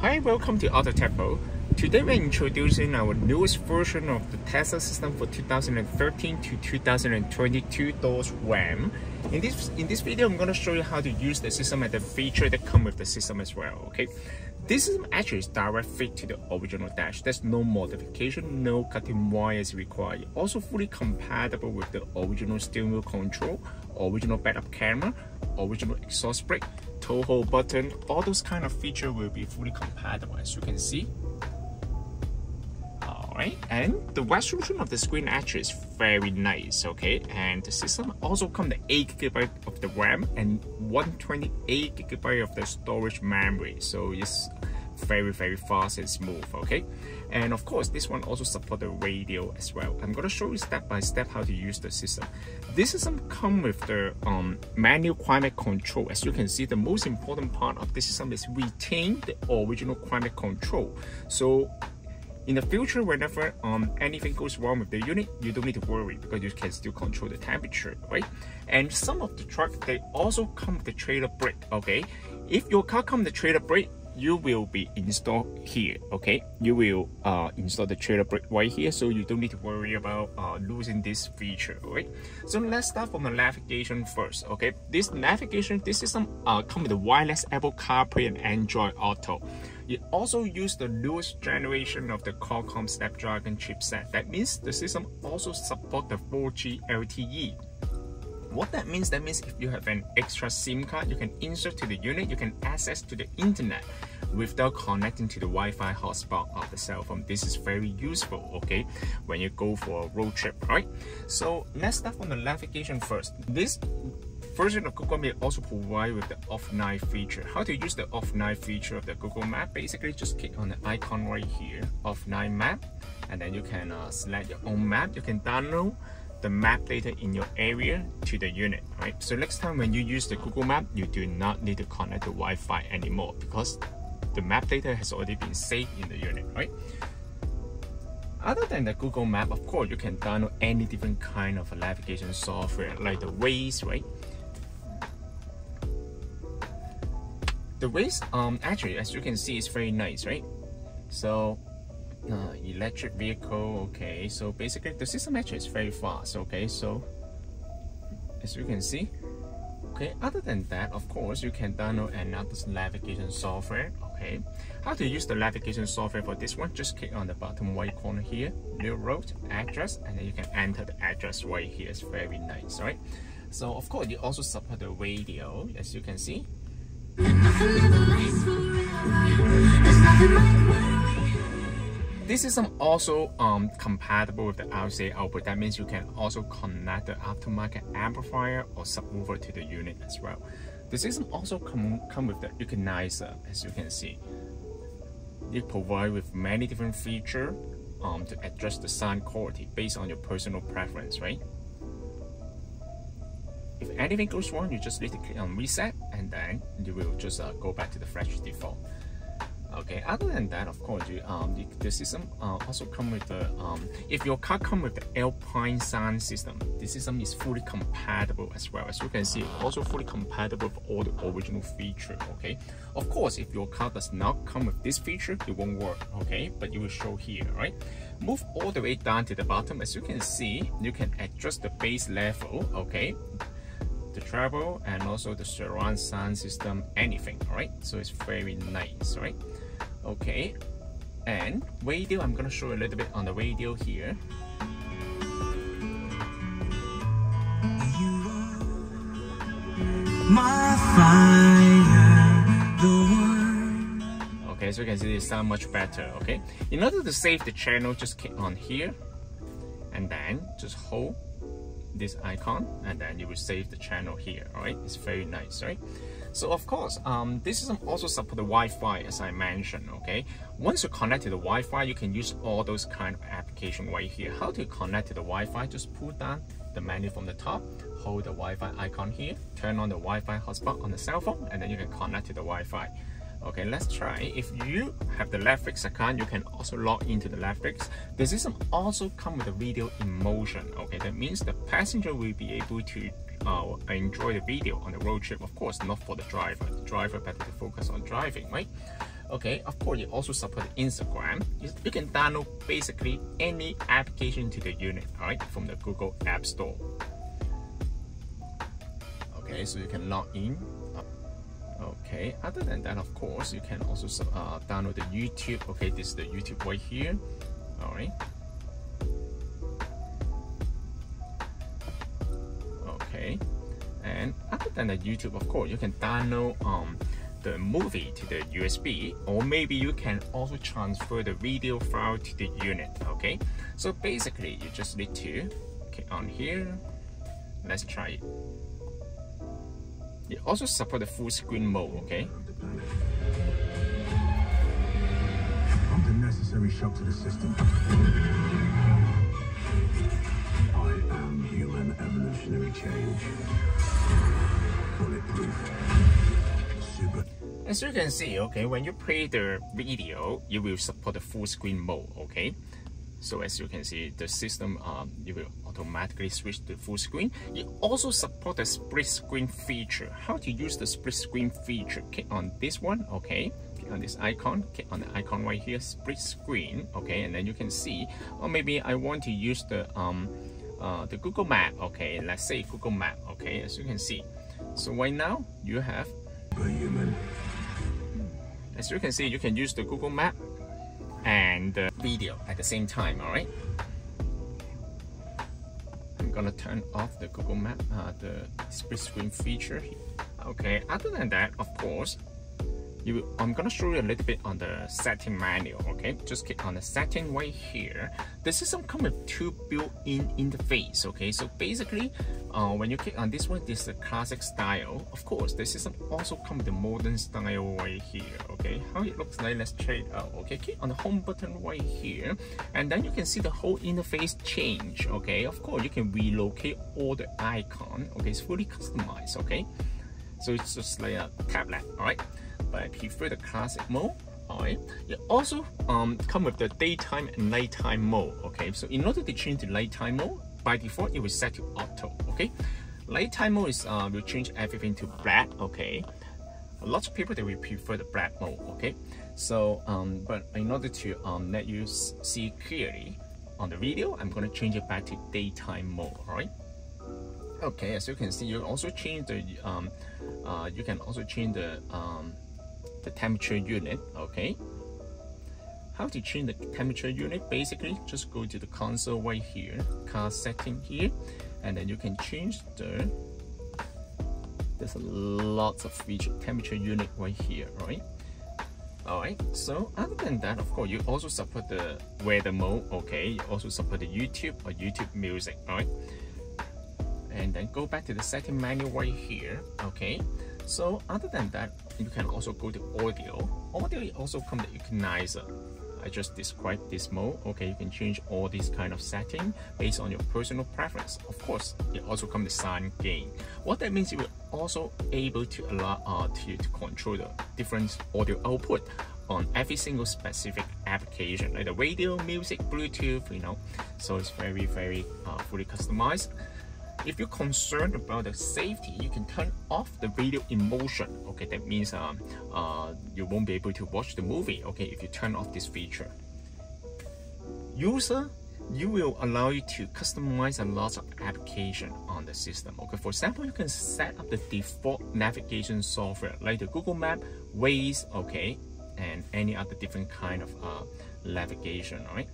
Hi, welcome to Auto AutoTecPro. Today we're introducing our newest version of the Tesla system for 2013 to 2022 Dodge RAM. In this in this video, I'm going to show you how to use the system and the feature that come with the system as well. Okay, this is actually direct fit to the original dash. There's no modification, no cutting wires required. Also fully compatible with the original steering wheel control, original backup camera, original exhaust brake, tow haul button, all those kind of feature will be fully compatible as you can see. Alright, and the resolution of the screen actually is very nice, okay? And the system also come the 8GB of the RAM and 128GB of the storage memory. So it's very very fast and smooth okay? And of course this one also support the radio as well. I'm going to show you step by step how to use the system. This system come with the um, manual climate control. As you can see the most important part of this system is retain the original climate control. So in the future, whenever um, anything goes wrong with the unit, you don't need to worry because you can still control the temperature, right? And some of the truck, they also come with the trailer brake, okay? If your car come with the trailer brake, you will be installed here okay you will uh, install the trailer brake right here so you don't need to worry about uh, losing this feature right so let's start from the navigation first okay this navigation this system uh, come with the wireless Apple CarPlay and Android Auto it also use the newest generation of the Qualcomm Snapdragon chipset that means the system also support the 4G LTE what that means, that means if you have an extra SIM card, you can insert to the unit, you can access to the internet without connecting to the Wi-Fi hotspot of the cell phone. This is very useful, okay, when you go for a road trip, right? So let's start from the navigation first. This version of Google Map also provide with the offline feature. How to use the offline feature of the Google Map? Basically, just click on the icon right here, offline map, and then you can uh, select your own map. You can download the map data in your area to the unit, right? So next time when you use the Google Map, you do not need to connect to Wi-Fi anymore because the map data has already been saved in the unit, right? Other than the Google Map, of course, you can download any different kind of navigation software like the Waze, right? The Waze, um, actually, as you can see, is very nice, right? So uh, electric vehicle okay. So basically the system actually is very fast okay? So as you can see okay other than that of course you can download another navigation software okay? How to use the navigation software for this one just click on the bottom right corner here new road address and then you can enter the address right here. It's very nice right? So of course you also support the radio as you can see this system also um, compatible with the RCA output. That means you can also connect the aftermarket amplifier or subwoofer to the unit as well. The system also come, come with the equalizer, as you can see. It provides with many different features um, to adjust the sound quality based on your personal preference, right? If anything goes wrong, you just need to click on reset and then you will just uh, go back to the fresh default. Okay, other than that, of course, you, um, the, the system uh, also come with the, um, if your car come with the Alpine sound system, the system is fully compatible as well. As you can see, also fully compatible with all the original feature, okay? Of course, if your car does not come with this feature, it won't work, okay? But it will show here, right? Move all the way down to the bottom. As you can see, you can adjust the bass level, okay? Travel and also the surround sound system anything all right so it's very nice right okay and radio I'm gonna show a little bit on the radio here. Okay so you can see it sound much better okay? In order to save the channel just click on here and then just hold this icon and then you will save the channel here all right? It's very nice right? So of course um, this system also support the Wi-Fi as I mentioned okay? Once you connect to the Wi-Fi you can use all those kind of application right here. How to connect to the Wi-Fi? Just pull down the menu from the top hold the Wi-Fi icon here turn on the Wi-Fi hotspot on the cell phone and then you can connect to the Wi-Fi Okay, let's try. If you have the Netflix account, you can also log into the Netflix. The system also come with a video in motion. Okay, that means the passenger will be able to uh, enjoy the video on the road trip. Of course, not for the driver. The driver better to focus on driving, right? Okay, of course, you also support Instagram. You, can download basically any application to the unit, right, from the Google App Store. Okay, so you can log in. Okay, other than that, of course, you can also uh, download the YouTube. Okay, this is the YouTube right here. All right. Okay, and other than the YouTube, of course, you can download um, the movie to the USB, or maybe you can also transfer the video file to the unit. Okay, so basically, you just need to okay on here. Let's try it. It also support the full screen mode, okay? Under necessary shock to the system. I am human evolutionary change. Bulletproof. Super. As you can see, okay, when you play the video, you will support the full screen mode, okay? So as you can see, the system um, you will automatically switch to full screen. It also supports the split screen feature. How to use the split screen feature? Click on this one, okay? Click on this icon, click on the icon right here, split screen, okay? And then you can see, or maybe I want to use the um, uh, the Google Map, okay? Let's say Google Map, okay? As you can see. So right now, you have as you can see, you can use the Google Map and the video at the same time, all right? I'm gonna turn off the Google Map, uh, the split screen feature. Okay, other than that, of course, you, I'm gonna show you a little bit on the setting menu, okay? Just click on the setting right here. The system comes with two built-in interface, okay? So basically, uh, when you click on this one, this is the classic style. Of course, the system also comes with the modern style right here, okay? How it looks like, let's try it out, okay? Click on the home button right here, and then you can see the whole interface change, okay? Of course, you can relocate all the icon, okay? It's fully customized, okay? So it's just like a tablet, all right? But I prefer the classic mode. Alright, it also um, come with the daytime and nighttime mode. Okay, so in order to change the nighttime mode, by default it will set to auto. Okay, nighttime mode is uh, will change everything to black. Okay, a lot of people they will prefer the black mode. Okay, so um, but in order to um, let you see clearly on the video, I'm gonna change it back to daytime mode. Alright. Okay, as you can see, you also change the um, uh, you can also change the um, the temperature unit okay how to change the temperature unit basically just go to the console right here car setting here and then you can change the there's a lots of feature temperature unit right here right Alright, so other than that, of course, you also support the weather mode, okay? You also support the YouTube or YouTube music, alright? And then go back to the setting menu right here, okay? So other than that, you can also go to audio. Audio also come the equalizer. I just described this mode. Okay, you can change all these kind of setting based on your personal preference. Of course, it also comes the sound gain. What that means, you will also able to allow uh, to, to control the different audio output on every single specific application, like the radio, music, Bluetooth, you know. So it's very, very uh, fully customized. If you're concerned about the safety, you can turn off the video in motion. Okay, that means um, uh, you won't be able to watch the movie. Okay, if you turn off this feature. User, you will allow you to customize a lot of application on the system. Okay, for example, you can set up the default navigation software like the Google Map, Waze, okay, and any other different kind of uh, navigation, right?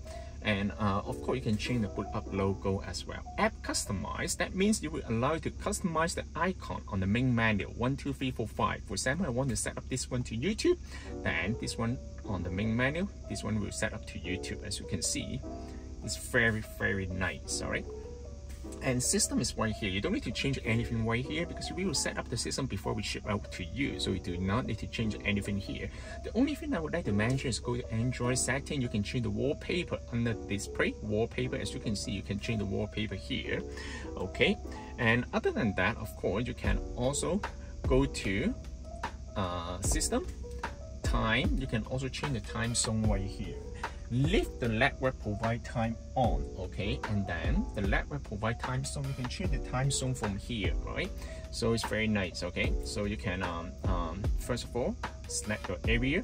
And uh, of course, you can change the boot up logo as well. App customize, that means you will allow you to customize the icon on the main menu, one, two, three, four, five. For example, I want to set up this one to YouTube, then this one on the main menu, this one will set up to YouTube. As you can see, it's very, very nice, all right? And system is right here. You don't need to change anything right here because we will set up the system before we ship out to you. So you do not need to change anything here. The only thing I would like to mention is go to Android setting. You can change the wallpaper under display. Wallpaper, as you can see, you can change the wallpaper here. Okay. And other than that, of course, you can also go to uh, system, time. You can also change the time zone right here leave the network provide time on okay and then the network provide time zone you can change the time zone from here right so it's very nice okay so you can um, um, first of all select your area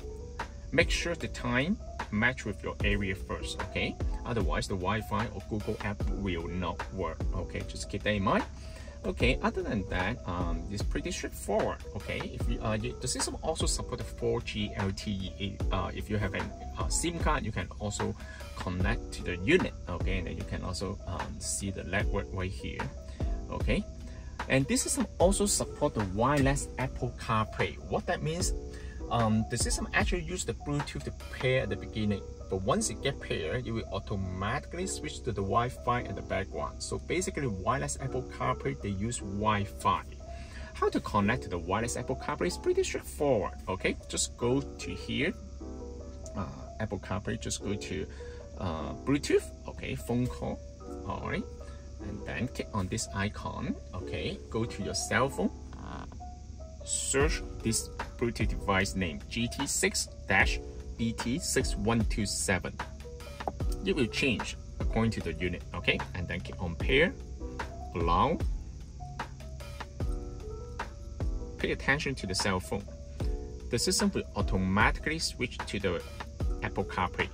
make sure the time match with your area first, okay? Otherwise, the Wi-Fi or Google app will not work, okay? Just keep that in mind. Okay, other than that, um, it's pretty straightforward. Okay, if you, uh, you, the system also supports 4G LTE. Uh, if you have a uh, SIM card, you can also connect to the unit. Okay, and then you can also um, see the network right here. Okay, and this system also support the wireless Apple CarPlay. What that means, um, the system actually use the Bluetooth to pair at the beginning but once it get paired, it will automatically switch to the Wi-Fi at the background. So basically, wireless Apple CarPlay, they use Wi-Fi. How to connect to the wireless Apple CarPlay is pretty straightforward, okay? Just go to here, uh, Apple CarPlay, just go to uh, Bluetooth, okay, phone call, all right? And then click on this icon, okay? Go to your cell phone, search this Bluetooth device name, GT6- BT6127. It will change according to the unit, okay? And then click on pair, allow. Pay attention to the cell phone. The system will automatically switch to the Apple CarPlay.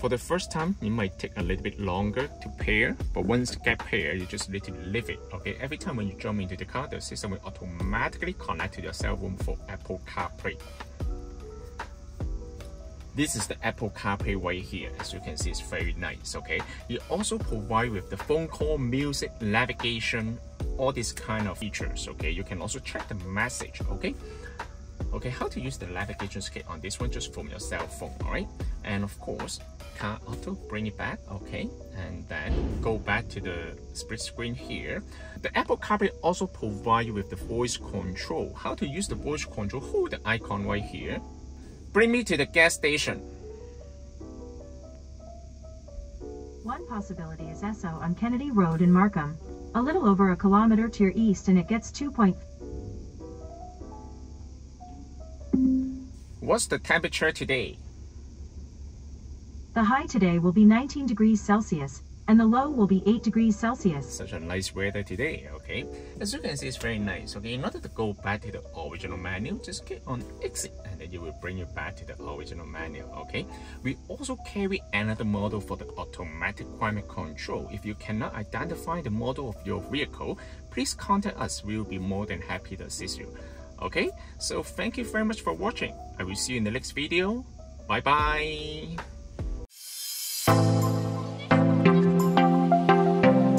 For the first time, it might take a little bit longer to pair, but once you get paired, you just need to leave it, okay? Every time when you jump into the car, the system will automatically connect to your cell phone for Apple CarPlay. This is the Apple CarPlay right here. As you can see, it's very nice, okay? It also provide with the phone call, music, navigation, all these kind of features, okay? You can also check the message, okay? Okay, how to use the navigation kit on this one just from your cell phone, all right? And of course, car auto, bring it back, okay? And then go back to the split screen here. The Apple CarPlay also provide you with the voice control. How to use the voice control, hold the icon right here Bring me to the gas station. One possibility is Esso on Kennedy Road in Markham. A little over a kilometer to your east and it gets 2. What's the temperature today? The high today will be 19 degrees Celsius and the low will be 8 degrees Celsius. Such a nice weather today, okay? As you can see, it's very nice, okay? In order to go back to the original menu, just click on exit and then it will bring you back to the original menu, okay? We also carry another model for the automatic climate control. If you cannot identify the model of your vehicle, please contact us. We will be more than happy to assist you. Okay, so thank you very much for watching. I will see you in the next video. Bye bye.